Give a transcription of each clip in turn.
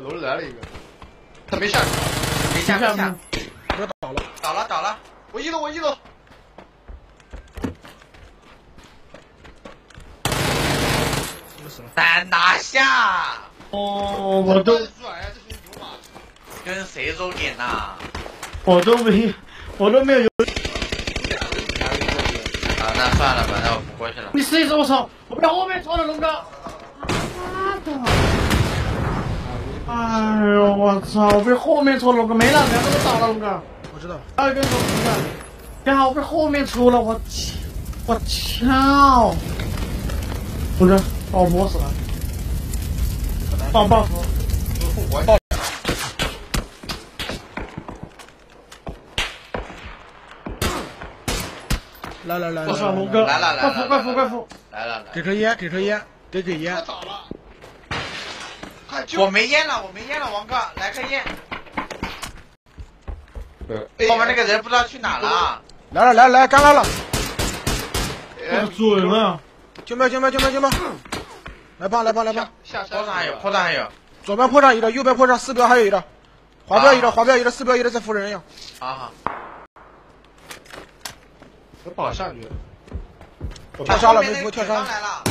楼里来了一个，他没下去，没下没下，我倒了，倒了倒了，我一楼我一楼，死了。三拿下，哦，我都软呀，这是牛马。跟谁揉脸呐？我都没我都没有。啊，那算了吧，那我不过去了。你试一试，我操！我被后面戳了，龙哥。妈的！哎呦，我操！我被后面戳了，龙哥没了，两个都倒了，龙哥。我知道，还有一个人龙哥，然后我被后面戳了，我！我操！龙哥，把我摸死了。爆爆头！爆！来来来，我操，龙哥！来了来了快扶快扶快扶！来了来，给根烟，给根烟，给给烟。倒了。快救！我没烟了，我没烟了，王哥，来根烟。呃，后面那个人不知道去哪了。来了来了来，干来了！哎准了！救命救命救命救命！来吧来吧来吧！下山坡上还有，坡上还有。左边坡上一个，右边坡上四标还有一个，滑标一个，滑标一个，四标一个，在扶人呀！好好。我不好下去。我跳杀了没扶跳上来了，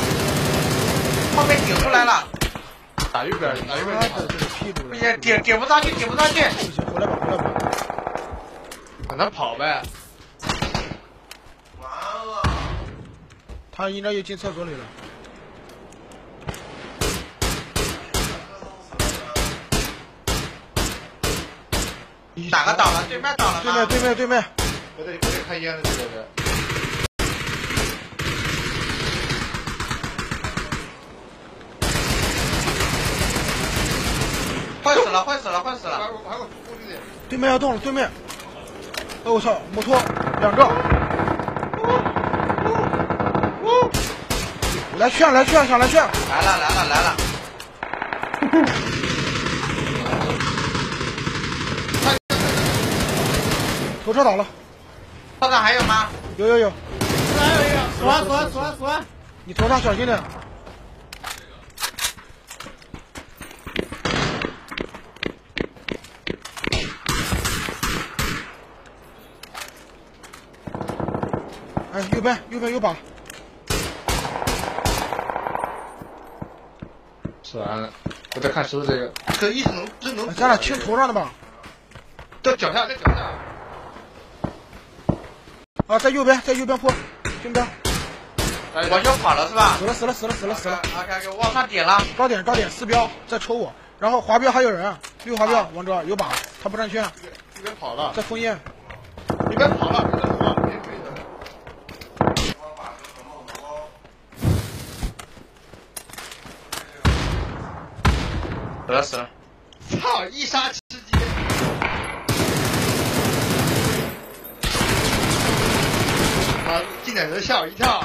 后面顶出来了，打右边，打右边。不行，顶顶不上去，顶不上去。不行，回来吧回来吧！让他跑呗。完了他应该又进厕所里了。哪个倒了？对面倒了对面？对面对面，我得我得看烟了，这个人。坏死了，坏死了，坏死了！还有还有兄弟，对面要动了，对面！哎我操，摩托两个！来劝来劝上来劝！来了，来了，来了！头车倒了，炮上还有吗？有有有，还有一个，死完死完死完死完！你头上小心点。哎，右边右边有把，吃完了。我在看是不是这个，这一直能真能。咱俩清头上的吧？在脚下，在脚下。啊，在右边，在右边坡，右边，我就跑了是吧死了死了死了死了死了，？OK OK，往上顶了。高点高点四标，在抽我，然后滑标还有人，绿滑标，王哲有把，他不占圈，这边跑了，在封印，一边跑了，一边跑了，没鬼的。死了死了。操！一杀吃鸡。妈，进点人吓我一跳。